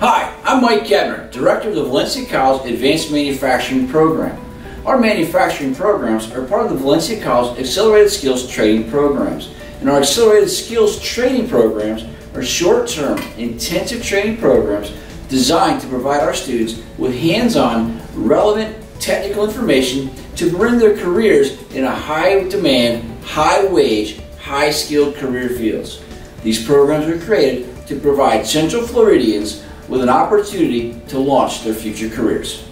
Hi, I'm Mike Gebner, Director of the Valencia College Advanced Manufacturing Program. Our manufacturing programs are part of the Valencia College Accelerated Skills Training Programs. And our Accelerated Skills Training Programs are short-term, intensive training programs designed to provide our students with hands-on, relevant technical information to bring their careers in a high-demand, high-wage, high-skilled career fields. These programs were created to provide Central Floridians with an opportunity to launch their future careers.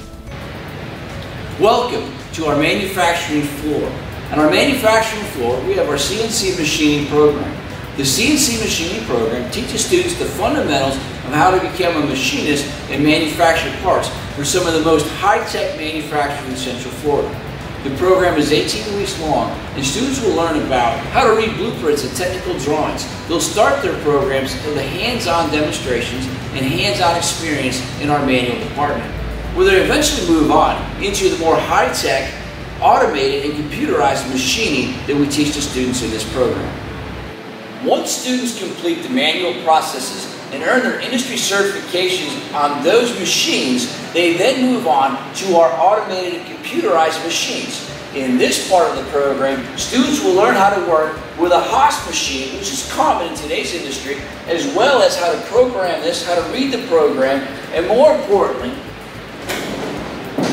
Welcome to our manufacturing floor. On our manufacturing floor, we have our CNC machining program. The CNC machining program teaches students the fundamentals of how to become a machinist and manufacture parts for some of the most high-tech manufacturers in Central Florida. The program is 18 weeks long, and students will learn about how to read blueprints and technical drawings. They'll start their programs with hands-on demonstrations and hands-on experience in our manual department, where they eventually move on into the more high-tech, automated, and computerized machining that we teach the students in this program. Once students complete the manual processes and earn their industry certifications on those machines, they then move on to our automated and computerized machines. In this part of the program, students will learn how to work with a Haas machine, which is common in today's industry, as well as how to program this, how to read the program, and more importantly,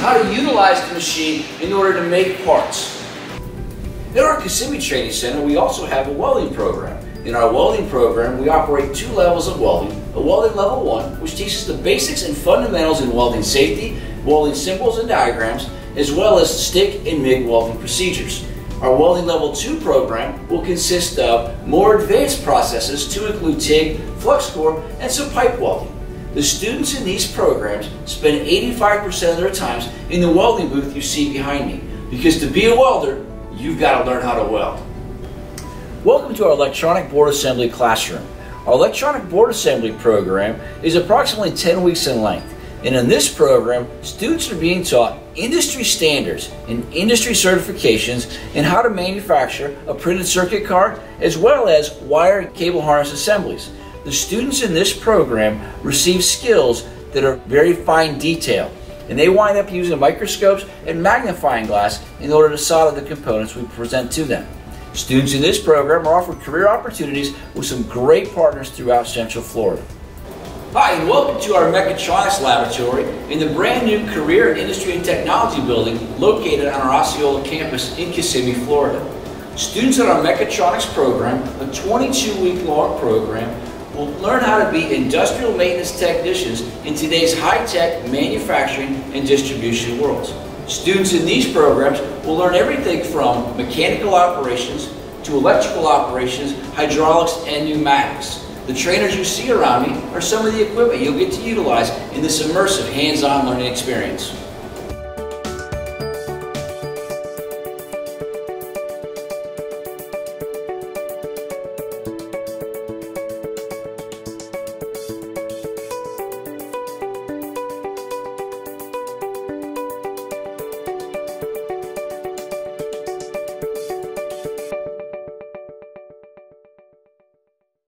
how to utilize the machine in order to make parts. In our Kissimmee Training Center, we also have a welding program. In our welding program, we operate two levels of welding. A welding level one, which teaches the basics and fundamentals in welding safety, welding symbols and diagrams, as well as stick and MIG welding procedures. Our welding level two program will consist of more advanced processes to include TIG, flux core, and some pipe welding. The students in these programs spend 85% of their times in the welding booth you see behind me. Because to be a welder, you've got to learn how to weld. Welcome to our electronic board assembly classroom. Our electronic board assembly program is approximately 10 weeks in length. And in this program, students are being taught industry standards and industry certifications and how to manufacture a printed circuit card as well as wire and cable harness assemblies. The students in this program receive skills that are very fine detail and they wind up using microscopes and magnifying glass in order to solder the components we present to them. Students in this program are offered career opportunities with some great partners throughout Central Florida. Hi, and welcome to our Mechatronics Laboratory in the brand new Career and Industry and Technology building located on our Osceola campus in Kissimmee, Florida. Students in our Mechatronics program, a 22-week long program, will learn how to be industrial maintenance technicians in today's high-tech manufacturing and distribution worlds. Students in these programs will learn everything from mechanical operations to electrical operations, hydraulics, and pneumatics. The trainers you see around me are some of the equipment you'll get to utilize in this immersive hands-on learning experience.